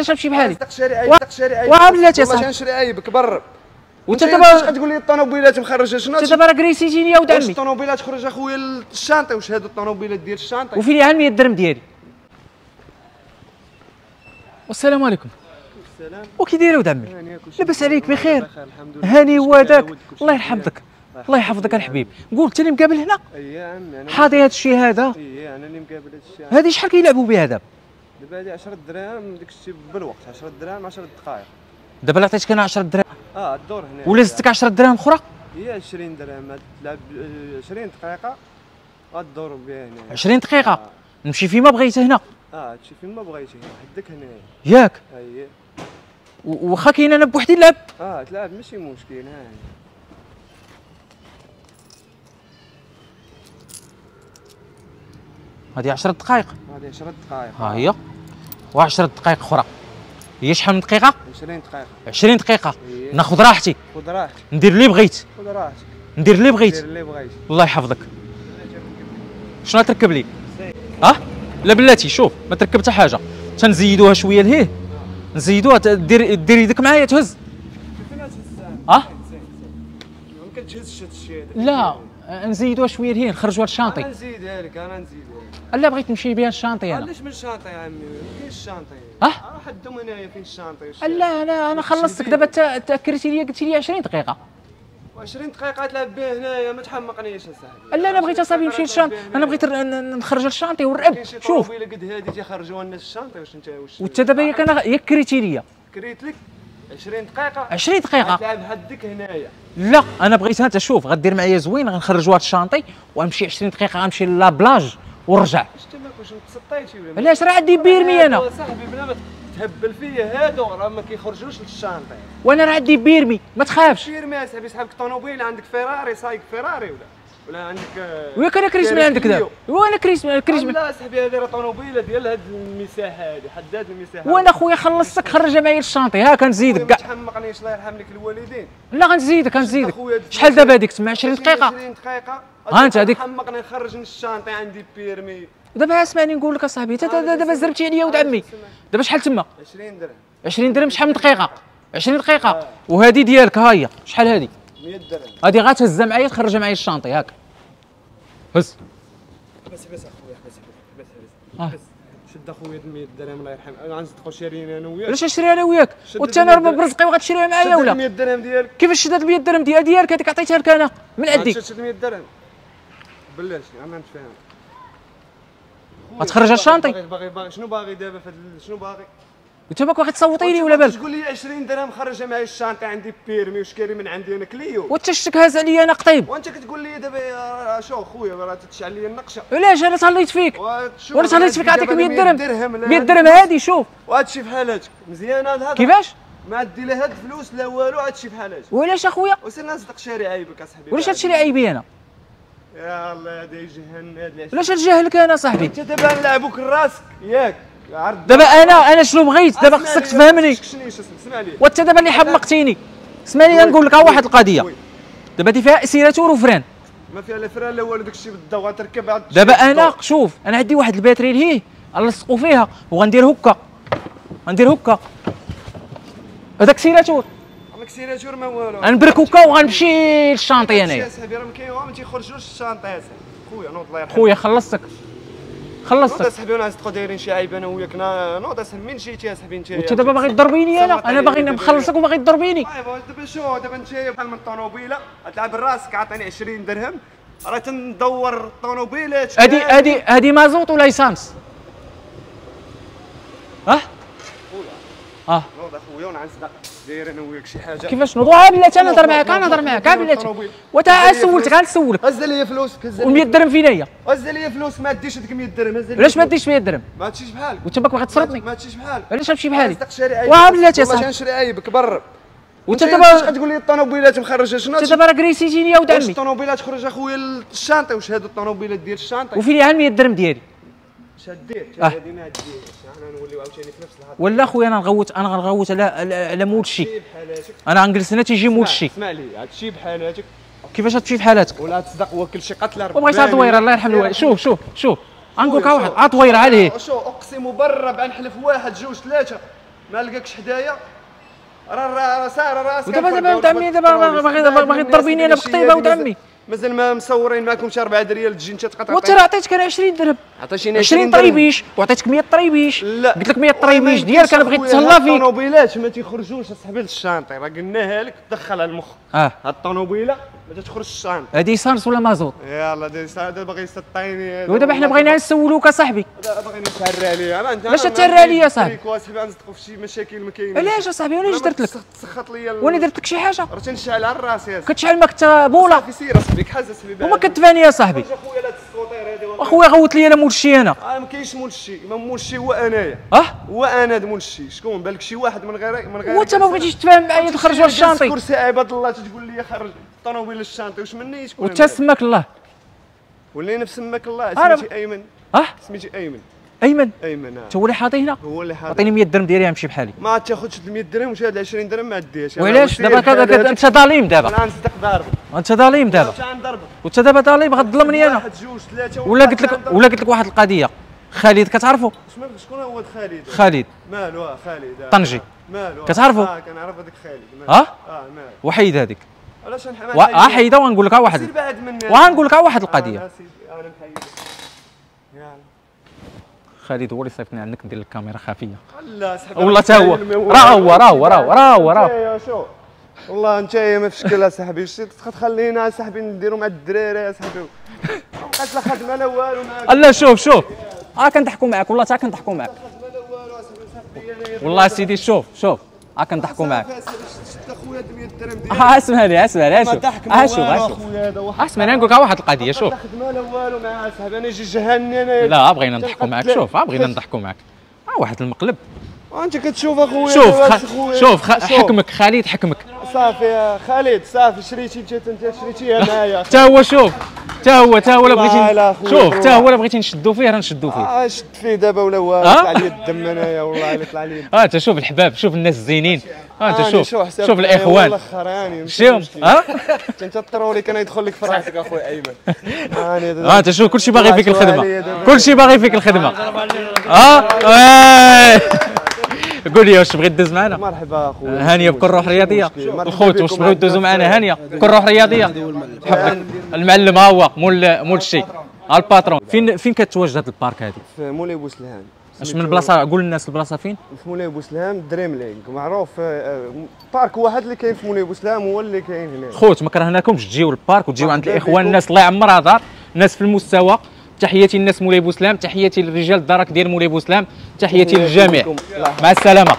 علاش نمشي بحالي؟ صدق شاري اي واه بلاتي يا والله صاحبي. نشري ايبك برا. وانت انت دابا اش كتقول لي الطوموبيلات مخرجة؟ شنو انت دابا راه كريسيتيني يا ولد واش عمي الطوموبيلات خرج اخويا الشانطي واش هادو الطوموبيلات ديال الشانطي؟ وفين ها 100 درهم ديالي. والسلام عليكم. السلام. وكي داير ولد عمي لاباس عليك بخير. بخير. الحمد لله. هاني هو هذاك الله. يحفظك. الله يحفظك الحبيب قول انت اللي مقابل هنا. اي يا عمي أنا حاضي هذا. الشيء هذا أي أنا اللي مقابل هاد الشيء هذه شحال كيلعبوا بها دابا؟ دابا هادي 10 دراهم داك الشيء بالوقت 10 دراهم 10 دقائق. دابا لا عطيتك أنا 10 دراهم. آه الدور هنا ولا زدتك 10 دراهم أخرى؟ هي 20 درهم تلعب آه، 20 دقيقة غدور بها هنا 20 دقيقة؟ نمشي فيما بغيت هنا. آه هادشي فين ما بغيتي هنا حدك هنايا. ياك. اي و- واخا كاين أنا بوحدي نلعب؟ آه تلعب ماشي مشكل ها هذه 10 دقائق. هادي 10 دقائق. ها هي. و10 دقائق أخرى. هي شحال من دقيقة؟ 20 دقيقة. 20 دقيقة. إيه. ناخذ راحتي. خذ راحتك. ندير اللي بغيت. خذ راحتك. ندير اللي بغيت. اللي بغيتي الله يحفظك. شنو تركب لي؟ ها؟ لا بلاتي شوف ما تركب حتى حاجة. تنزيدوها شوية لهيه. نزيدوها دير دير يدك معايا تهز. الشيء هذا لا. نزيدوها شوية لهيه نخرجوها الشانطي. أنا نزيدها لك أنا نزيدها لك لا بغيت نمشي بها الشانطي أنا؟ علاش من الشانطي يا عمي؟ فين الشانطي آه آه حدهم هنايا فين الشانطي لا أنا أنا خلصتك. دابا تا- تاكرتي لي قلتي لي 20 دقيقة. 20 دقيقة تلعب بها هنايا ما تحمقنيش يا لا أنا بغيت أصاحبي نمشي للشانطي أنا بغيت نخرج الشانطي كاين شي شوف. قد هادي تيخرجوها الناس الشانطي واش انت واش وانت دابا ياك أنا ياك كريتي ليا. كريت لك؟ 20 دقيقة. 20 دقيقة. تلعب حدك هنايا. لا أنا بغيت انت شوف غدير معايا زوين غنخرجوا هاد الشانطي وغنمشي 20 دقيقة غنمشي لا بلاج ونرجع واش انت ما كنتش متسطيتي ولا ما؟ علاش راه عندي بيرمي أنا؟ صاحبي بلا ما تهبل فيا هادو راه ما كيخرجوش للشانطه وأنا راه عندي بيرمي ما تخافش. شير ما صاحبي صاحبك طوموبيل عندك فيراري سايق فيراري ولا؟ ولا عندك آه، وياك أنا كريس من عندك دابا كريس كريس من لا صاحبي هذه راه طوموبيله ديال هاد المساحة هذه حداد المساحة وأنا خويا خلصتك خرج معايا الشانطي ها كنزيدك. كاع تحمقنيش الله يرحم لك الوالدين. لا غنزيدك غنزيدك. شحال دابا هذيك؟ تسمع 20 دقيقة؟ 20 دقيقة. ها أنت هذيك- حمقني نخرج من الشانطي عندي بيرمي. دابا اسمعني نقول لك أصاحبي. انت دابا زربتي عليا ولد عمي. دابا شحال تما؟ 20 درهم. 20 درهم شحال من دقيقة؟ 20 دقيقة. وهذه ديالك ها هي شحال هذه 100 درهم. هذه غتهزها معايا تخرج معايا الشانطي هاك. هز. بس بس أخويا بس بس آه. بس. بس. شد أخويا 100 درهم الله يرحم أنا غنصدقوا شاريين أنا وياك. علاش نشري أنا وياك؟ شد وأنت أنا درهم. برزقي وغتشريها معايا ولا؟ 100 درهم ديالك. كيفاش شدات 100 درهم ديال ديالك؟ هذيك عطيتها لك أنا. من عندي. شد 100 درهم. بلاش أنا نتفاهم غتخرج الشانطي. باغي باغي شنو باغي دابا شنو باغي؟ انت باك باغي تصوتي لي ولا بالك تقول لي 20 درهم خرجها معايا الشانطي عندي بيرمي وشكاري من عندي أنا كليو. وانت شتك هاز عليا أنا قطيب؟ وأنت كتقول لي دابا يا- شو خويا راه تتشعل لي النقشة. علاش؟ أنا تهليت فيك. وأنا تهليت فيك عطيك 100 درهم. درهم 100 درهم هادي شوف. وهادشي في حالاتك مزيان هذا. كيفاش؟ ما عندي لا هاد الفلوس لا والو هادشي في حالاتك وعلاش أخويا؟ وسير نصدق شاري عيبك أصاحبي. وعلاش هادشي اللي عيبي أنا؟ يا الله هذا يجهن هاد العشاء علاش نتجاهلك أنا صاحبي؟ أنت دابا نلعبوك راسك ياك. دابا أنا أنا شنو بغيت؟ دابا خصك تفهمني. وانت دابا اللي حمقتيني. اسمعني نقول لك ها واحد القضية. دابا دي فيها accélérateur و frein ما فيها لا frein لا والو داكشي بالضو غتركب عاد دابا أنا. شوف أنا عندي واحد ال batterie لهيه. نلصقوا فيها وغندير هكا. غندير هكا. هذاك accélérateur. ما accélérateur ما والو. غنبرك هكا وغنمشي للشانطي يا أنايا. صاحبي راه ما كاين ما تيخرجوش الشانطي يا صاحبي خويا نوض الله يرحم خويا خلصتك. نوض خلصتك صاحبي وأنا صدقوا دايرين شي عيب أنا وياك نوض اصاحبي من جيتي يا صاحبي انت انت دابا باغي تضربيني أنا؟ أنا باغي. نخلصك وباغي تضربيني. ايوا دابا شو دابا انت بحال من الطوموبيله تلعب راسك عطيني 20 درهم. راه تندور الطوموبيلات هادي هادي هادي مازوط ولا essence آه آه. نوض أخويا ونصدق داير أنا وياك شي حاجة. كيفاش نوضوا بلاتي أنا نهضر معاك أنا نهضر معاك. ها بلاتي. وتا سولتك غنسولك هز لي فلوسك هز و100 لي درهم فين هي هز لي فلوس ما ديش هذيك 100 درهم هز لي علاش ما. ديش 100 درهم؟ ما تمشيش بحالك. وانت باك باغي تسرطني ما تمشيش بحالك. علاش نمشي بحالي؟ واه بلاتي يا والله صاحبي نشري عيبك برا. وأنت دابا كتقول لي الطوموبيلات مخرجة؟ شنو أنت دابا راه كريسيتيني يا عمي. الطوموبيلات خرج أخويا الشانطي واش هادو الطوموبيلات ديال الشانطي وفين ها 100 درهم ديالي. شديت أنا نفس الهضره ولا خويا أنا نغوت أنا غنغوت على على, هادشي. بحالاتك أنا غنجلس هنا تيجي الشي اسمع لي هادشي. بحالاتك كيفاش تمشي بحالاتك ولا تصدق وكل شي قتله وبغيت عطويره الله يرحم الوالد شوف شوف شوف. غنقول لك ها واحد عطويره عليه شو أقسم برا بان نحلف واحد جوج ثلاثة. ما لقاكش حدايا؟ راه راه ساهر راسك ودابا الفرقة دابا ولد عمي دابا. باغي- باغي ماشي بقطيبة هي ولد عمي. مازال ما مصورين معكم شي 4 دريال تجي انت تقطع وانت راه عطيتك أنا 20 درهم. عطيتيني 20 درهم. طريبيش وعطيتك 100 طريبيش. لا. قلت لك 100 ما طريبيش. ديالك أنا بغيت نتهلا فيك الطونوبيلات ما تيخرجوش أصاحبي للشانطي. راه قلناها لك دخلها المخ. آه. هاد الطونوبيله ما تخرج الشانطي هادي اسانس ولا مازوت يلا دابا ساعه باغي يسطيني ودابا حنا بغينا نسولوك اصاحبي دابا باغي نتهرى عليه أنا انت علاش تهرى عليا صاحبي؟ تريك واصاحبي غنصدقوا في شي مشاكل ما كاينينش علاش اصاحبي وأنا اش درت لك؟ تسخط ليا وأنا درت لك شي حاجة. راه تنشعل على الراس يا كتشعل ما كنت بولا. صافي سير اصاحبي كحاز اصاحبي وما كتفاني اصاحبي أخويا لا السكوطير هادي. أخويا غوت لي أنا مول الشي أنا. آه ما كاينش مول الشي ما مول الشي هو أنايا. أه؟ هو أنا مول الشي شكون؟ بالك شي واحد من غير من غير وانت ما بغيتيش تفاهم معايا تخرجوا الشانطي كرسي عباد الله تقول لي خرج. الطوموبيل الشانطي واش مني شكون وانت سماك الله؟ ولينا في سماك الله سميتي أيمن. آه سميتي أيمن. أيمن؟ أيمن انت هو اللي حاطي هنا هو اللي حاضر عطيني 100 درهم ديالي نمشي بحالي. ما تاخذش 100 درهم وش هاد 20 درهم ما ديهاش وعلاش دابا أنت ظالم دابا. أنا غنصدق ضاربك أنت ظالم دابا. وأنت دابا ظالم غتظلمني أنا. واحد جوج ثلاثة ولا قلت لك ولا قلت لك واحد القضية. خالد كتعرفو؟ شكون هو خالد؟ خالد. مالو آه خالد آه. طنجي. مالو آه. كتعرفو؟ آه كنعرف هذاك خالد. آه آه مالو وحيد هذيك. علاش نحمل وا حيدة ونقول لك واحد. وغنقول لك واحد آه، القضية. يلا. خالد هو اللي صيفطني عندك ندير لك كاميرا خفية. لا صاحبي والله تا هو. راه هو راه هو راه هو راه هو راه والله انت ما في شكل صاحبي شتي تخلينا صاحبي نديرو مع الدراري يا صاحبي؟ ما بقاش لا خدمة لا والو معاك لا شوف شوف. ها كنضحكوا معاك. والله تا كنضحكوا معاك. والله سيدي شوف شوف. ها كنضحكوا معاك. اسمعني اسمعني ما شوف ضحك ها شوف ها شوف. أخويا هذا واحد اسمعني نقول لك واحد القضية شوف. لا والو معاه صاحبي أنا جي جهني أنا لا بغينا نضحكوا معاك شوف بغينا نضحكوا معاك ها واحد المقلب. وأنت كتشوف أخويا شوف خ... شوف خ... حكمك خالد حكمك. صافي يا خالد صافي شريتي انت أنت شريتيها معايا تا هو شوف. تا هو تا هو بغيتي شوف تا هو بغيتي نشدو فيه راه نشدو فيه. آه شد فيه دابا ولا والو آه؟ طلع لي الدم انايا والله الا طلع لي ها انت شوف الحباب شوف الناس الزينين ها انت شوف شوف الإخوان. شوف. ها أنت الطرولي كان يدخل لك في راسك اخويا أيمن. ها انت شوف كلشي باغي فيك الخدمة. كلشي باغي فيك الخدمة. ها آه. قول لي واش بغيت تدوز معنا؟ مرحبا اخويا هانية بكل روح رياضية. الخوت واش بغيو عندنا تدوزوا معنا؟ هانية بكل روح رياضية. حفظك المعلم ها هو مول مول الشي ها ال patron. فين فين كتواجد هذا ال parc هذه في مولاي بوسلهام أش من بلاصه قول للناس البلاصة فين. في مولاي بوسلهام Dream Land معروف آه، آه، parc واحد اللي كاين في مولاي بوسلهام هو اللي كاين هنا. خوت ما كرهناكمش. تجيو لل parc وتجيو عند الإخوان. الناس الله يعمرها دار ناس في المستوى. تحياتي للناس مولاي بوسلهام تحياتي للرجال الدرك ديال مولاي بوسلهام تحياتي للجميع. مع السلامة